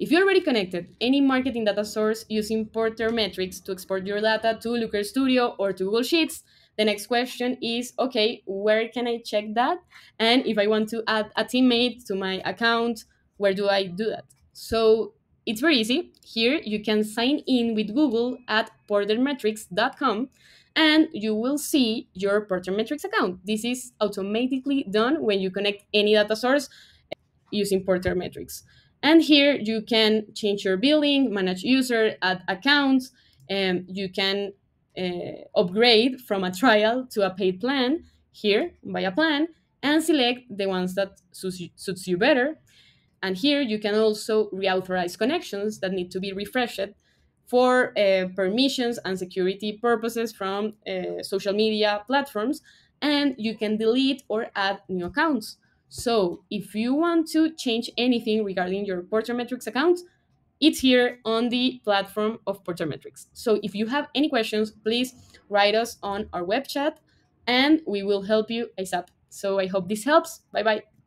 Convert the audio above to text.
If you already connected any marketing data source using Porter Metrics to export your data to Looker Studio or to Google Sheets, the next question is okay, where can I check that? And if I want to add a teammate to my account, where do I do that? So it's very easy. Here you can sign in with Google at portermetrics.com and you will see your Porter Metrics account. This is automatically done when you connect any data source using Porter Metrics. And here you can change your billing, manage user, add accounts, and you can uh, upgrade from a trial to a paid plan here buy a plan and select the ones that suits you better. And here you can also reauthorize connections that need to be refreshed for uh, permissions and security purposes from uh, social media platforms. And you can delete or add new accounts. So if you want to change anything regarding your Porter Metrics account, it's here on the platform of Porter Metrics. So if you have any questions, please write us on our web chat and we will help you ASAP. So I hope this helps. Bye bye.